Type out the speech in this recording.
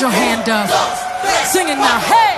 Your hand up. singing now. Hey!